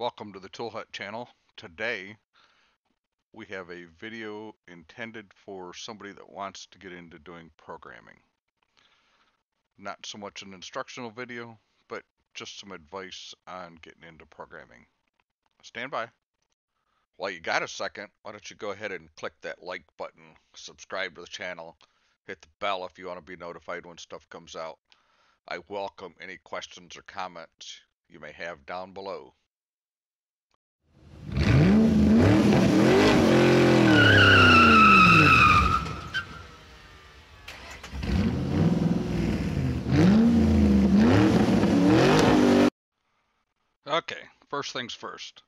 Welcome to the Tool Hut channel. Today we have a video intended for somebody that wants to get into doing programming. Not so much an instructional video, but just some advice on getting into programming. Stand by. While you got a second, why don't you go ahead and click that like button, subscribe to the channel, hit the bell if you want to be notified when stuff comes out. I welcome any questions or comments you may have down below. Okay, first things first.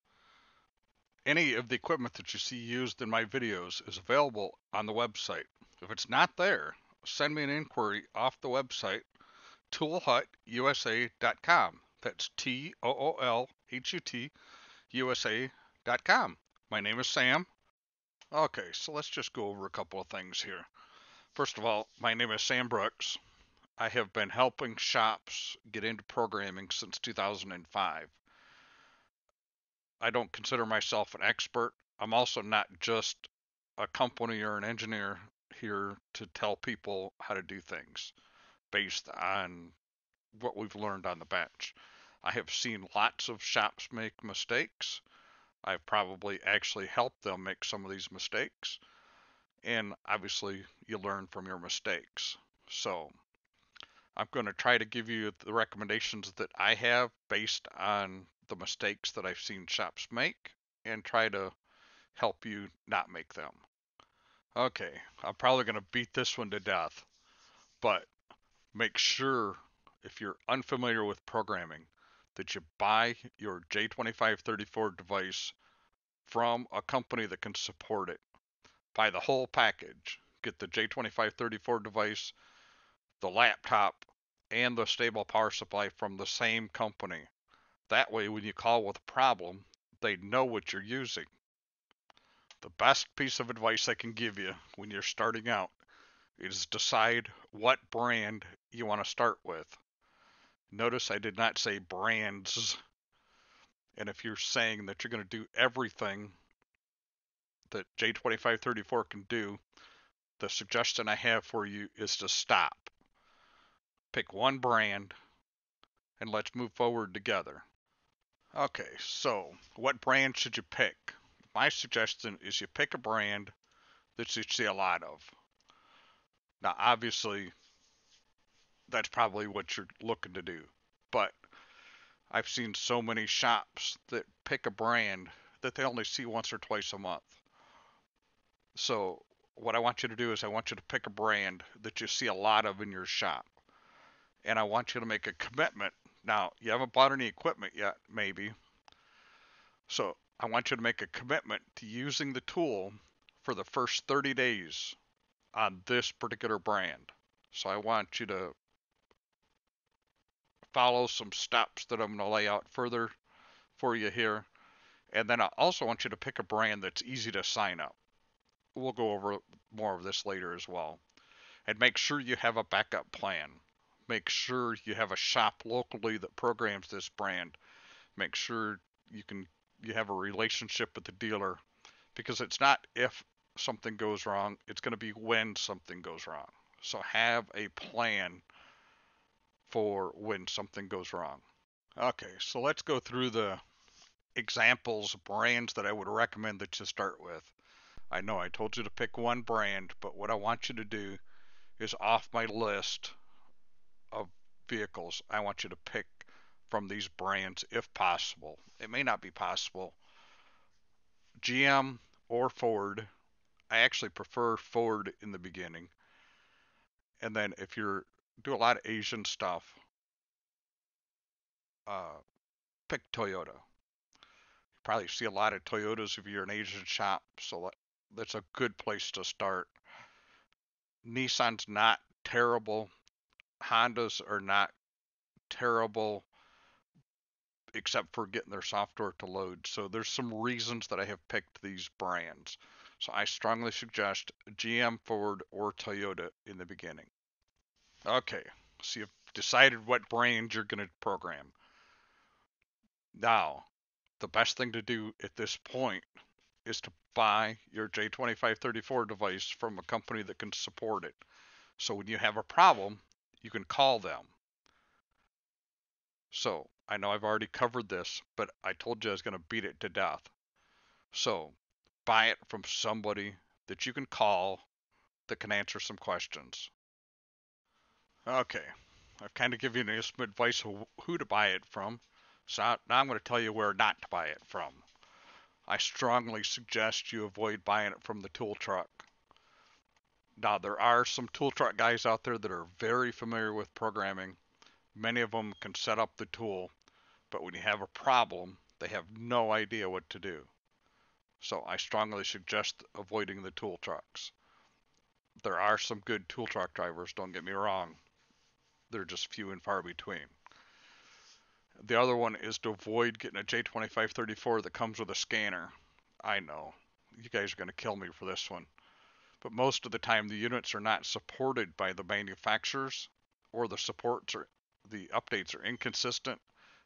Any of the equipment that you see used in my videos is available on the website. If it's not there, send me an inquiry off the website, toolhutusa.com. That's T O O L H U T USA.com. My name is Sam. Okay, so let's just go over a couple of things here. First of all, my name is Sam Brooks. I have been helping shops get into programming since 2005. I don't consider myself an expert. I'm also not just a company or an engineer here to tell people how to do things based on what we've learned on the bench. I have seen lots of shops make mistakes. I've probably actually helped them make some of these mistakes. And obviously, you learn from your mistakes. So, I'm going to try to give you the recommendations that I have based on the mistakes that I've seen shops make and try to help you not make them. Okay, I'm probably going to beat this one to death, but make sure if you're unfamiliar with programming that you buy your J2534 device from a company that can support it. Buy the whole package. Get the J2534 device, the laptop, and the stable power supply from the same company. That way, when you call with a problem, they know what you're using. The best piece of advice I can give you when you're starting out is decide what brand you want to start with. Notice I did not say brands. And if you're saying that you're going to do everything that J2534 can do, the suggestion I have for you is to stop. Pick one brand and let's move forward together. Okay, so what brand should you pick? My suggestion is you pick a brand that you see a lot of. Now, obviously, that's probably what you're looking to do. But I've seen so many shops that pick a brand that they only see once or twice a month. So what I want you to do is I want you to pick a brand that you see a lot of in your shop. And I want you to make a commitment. Now, you haven't bought any equipment yet, maybe. So I want you to make a commitment to using the tool for the first 30 days on this particular brand. So I want you to follow some steps that I'm going to lay out further for you here. And then I also want you to pick a brand that's easy to sign up. We'll go over more of this later as well. And make sure you have a backup plan. Make sure you have a shop locally that programs this brand. Make sure you can you have a relationship with the dealer because it's not if something goes wrong, it's going to be when something goes wrong. So have a plan for when something goes wrong. Okay, so let's go through the examples, brands that I would recommend that you start with. I know I told you to pick one brand, but what I want you to do is off my list of vehicles, I want you to pick from these brands if possible. It may not be possible. GM or Ford. I actually prefer Ford in the beginning. And then if you're do a lot of Asian stuff. Uh, pick Toyota. You probably see a lot of Toyotas if you're an Asian shop, so that's a good place to start. Nissan's not terrible. Hondas are not terrible except for getting their software to load. So there's some reasons that I have picked these brands. So I strongly suggest GM, Ford, or Toyota in the beginning. Okay, so you've decided what brand you're going to program. Now, the best thing to do at this point is to buy your J2534 device from a company that can support it. So when you have a problem, you can call them. So I know I've already covered this, but I told you I was going to beat it to death. So buy it from somebody that you can call that can answer some questions. Okay, I've kind of given you some advice of who to buy it from. So now I'm going to tell you where not to buy it from. I strongly suggest you avoid buying it from the tool truck. Now, there are some tool truck guys out there that are very familiar with programming. Many of them can set up the tool, but when you have a problem, they have no idea what to do. So I strongly suggest avoiding the tool trucks. There are some good tool truck drivers, don't get me wrong. They're just few and far between. The other one is to avoid getting a J2534 that comes with a scanner. I know. You guys are going to kill me for this one. But most of the time the units are not supported by the manufacturers or the supports or the updates are inconsistent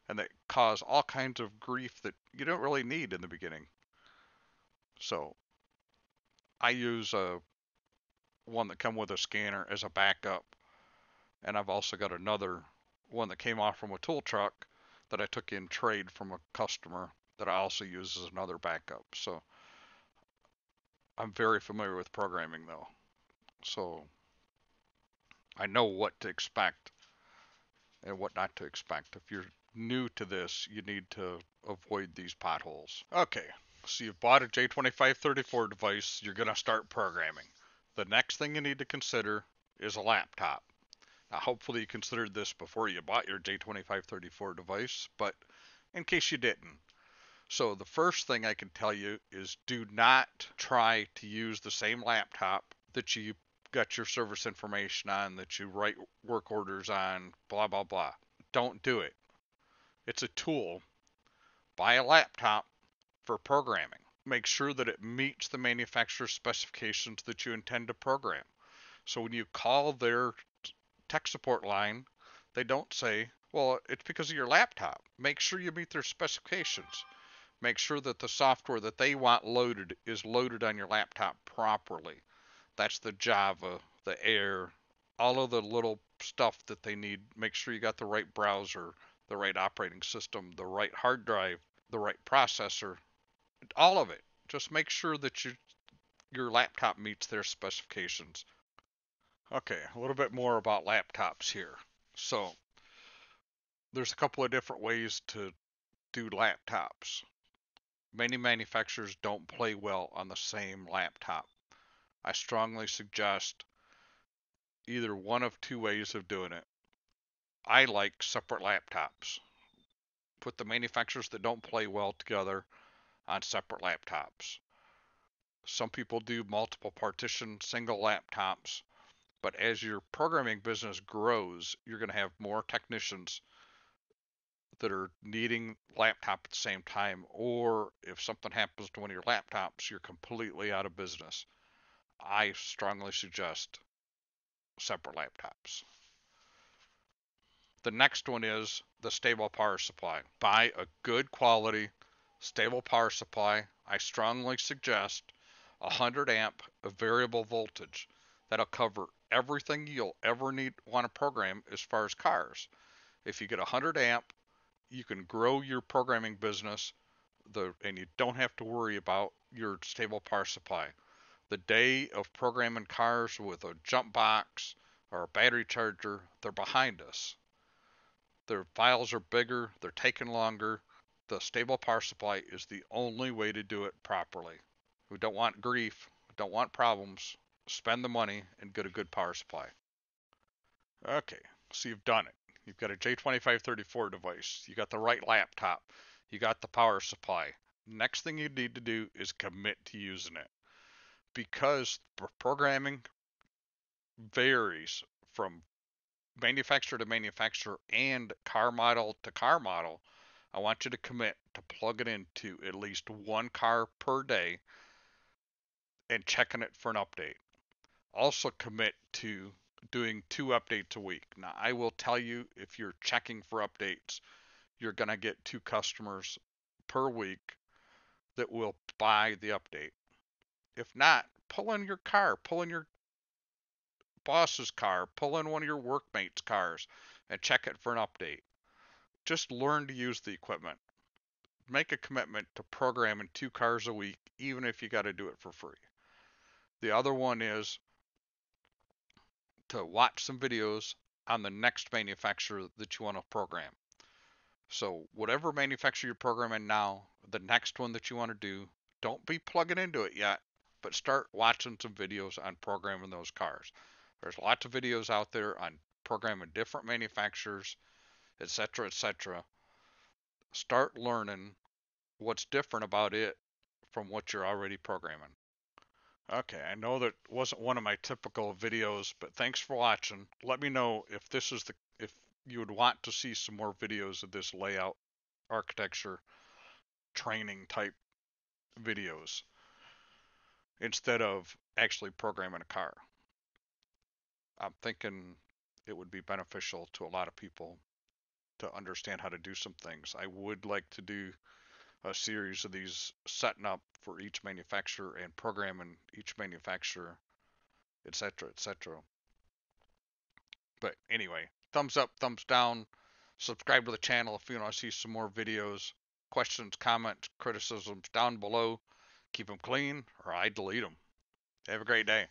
and they cause all kinds of grief that you don't really need in the beginning. So I use a one that come with a scanner as a backup and I've also got another one that came off from a tool truck that I took in trade from a customer that I also use as another backup. So I'm very familiar with programming though. So I know what to expect and what not to expect. If you're new to this, you need to avoid these potholes. Okay, so you've bought a J2534 device, you're going to start programming. The next thing you need to consider is a laptop. Now, hopefully you considered this before you bought your J2534 device, but in case you didn't. So the first thing I can tell you is do not try to use the same laptop that you got your service information on, that you write work orders on, blah, blah, blah. Don't do it. It's a tool. Buy a laptop for programming. Make sure that it meets the manufacturer's specifications that you intend to program. So when you call their tech support line, they don't say, well, it's because of your laptop. Make sure you meet their specifications. Make sure that the software that they want loaded is loaded on your laptop properly. That's the Java, the Air, all of the little stuff that they need. Make sure you got the right browser, the right operating system, the right hard drive, the right processor, all of it. Just make sure that you, your laptop meets their specifications. Okay, a little bit more about laptops here. So, there's a couple of different ways to do laptops. Many manufacturers don't play well on the same laptop. I strongly suggest either one of two ways of doing it. I like separate laptops. Put the manufacturers that don't play well together on separate laptops. Some people do multiple partition single laptops but as your programming business grows, you're going to have more technicians that are needing laptop at the same time, or if something happens to one of your laptops, you're completely out of business. I strongly suggest separate laptops. The next one is the stable power supply. Buy a good quality stable power supply. I strongly suggest a 100 amp of variable voltage that'll cover everything you'll ever need want to program as far as cars. If you get a 100 amp, you can grow your programming business the and you don't have to worry about your stable power supply. The day of programming cars with a jump box or a battery charger, they're behind us. Their files are bigger, they're taking longer. The stable power supply is the only way to do it properly. We don't want grief, don't want problems spend the money and get a good power supply. Okay, so you've done it. You've got a J2534 device. You got the right laptop. You got the power supply. Next thing you need to do is commit to using it. Because programming varies from manufacturer to manufacturer and car model to car model, I want you to commit to plug it into at least one car per day and checking it for an update also commit to doing two updates a week. Now, I will tell you if you're checking for updates, you're going to get two customers per week that will buy the update. If not, pull in your car, pull in your boss's car, pull in one of your workmates' cars and check it for an update. Just learn to use the equipment. Make a commitment to programming two cars a week, even if you got to do it for free. The other one is to watch some videos on the next manufacturer that you want to program. So whatever manufacturer you're programming now, the next one that you want to do, don't be plugging into it yet, but start watching some videos on programming those cars. There's lots of videos out there on programming different manufacturers, etc., etc. Start learning what's different about it from what you're already programming. Okay, I know that wasn't one of my typical videos, but thanks for watching. Let me know if this is the if you would want to see some more videos of this layout architecture training type videos instead of actually programming a car. I'm thinking it would be beneficial to a lot of people to understand how to do some things. I would like to do a series of these setting up for each manufacturer and programming each manufacturer, etc., etc. But anyway, thumbs up, thumbs down, subscribe to the channel if you want to see some more videos. Questions, comments, criticisms down below. Keep them clean or I delete them. Have a great day.